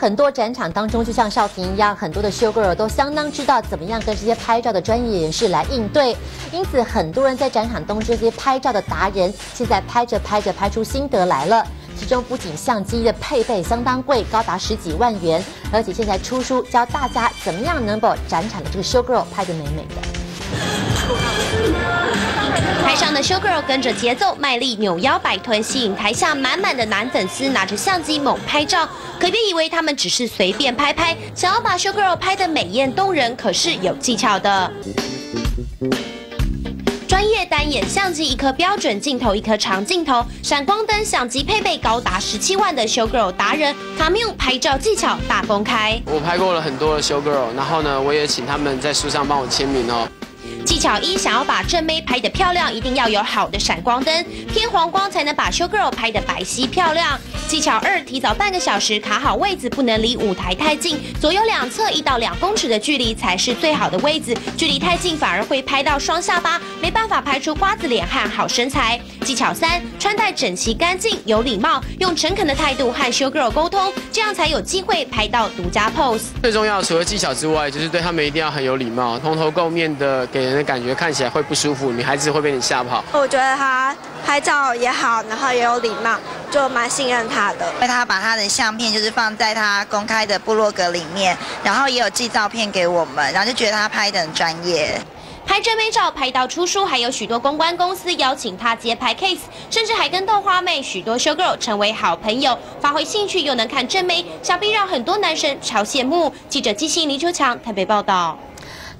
很多展场当中，就像少婷一样，很多的 show girl 都相当知道怎么样跟这些拍照的专业人士来应对。因此，很多人在展场当中，这些拍照的达人，现在拍着拍着拍出心得来了。其中不仅相机的配备相当贵，高达十几万元，而且现在出书教大家怎么样能把展场的这个 show girl 拍得美美的。台上的 show girl 跟着节奏卖力扭腰摆臀，吸引台下满满的男粉丝拿着相机猛拍照。可别以为他们只是随便拍拍，想要把 show girl 拍得美艳动人，可是有技巧的。专业单眼相机，一颗标准镜头，一颗长镜头，闪光灯相机配备高达十七万的 show girl 达人卡缪拍照技巧大公开。我拍过了很多的 show girl，然后呢，我也请他们在书上帮我签名哦。技巧一，想要把正妹拍得漂亮，一定要有好的闪光灯，偏黄光才能把修 girl 拍得白皙漂亮。技巧二，提早半个小时卡好位置，不能离舞台太近，左右两侧一到两公尺的距离才是最好的位置，距离太近反而会拍到双下巴，没办法拍出瓜子脸和好身材。技巧三，穿戴整齐干净，有礼貌，用诚恳的态度和 show girl 沟通，这样才有机会拍到独家 pose。最重要除了技巧之外，就是对他们一定要很有礼貌，蓬头垢面的给人的感觉看起来会不舒服，女孩子会被你吓跑。我觉得他拍照也好，然后也有礼貌，就蛮信任他的。因为他把他的相片就是放在他公开的部落格里面，然后也有寄照片给我们，然后就觉得他拍的很专业。拍真美照拍到出书，还有许多公关公司邀请他接拍 case，甚至还跟豆花妹许多 show girl 成为好朋友，发挥兴趣又能看真美，想必让很多男神超羡慕。记者季信林秋强台北报道。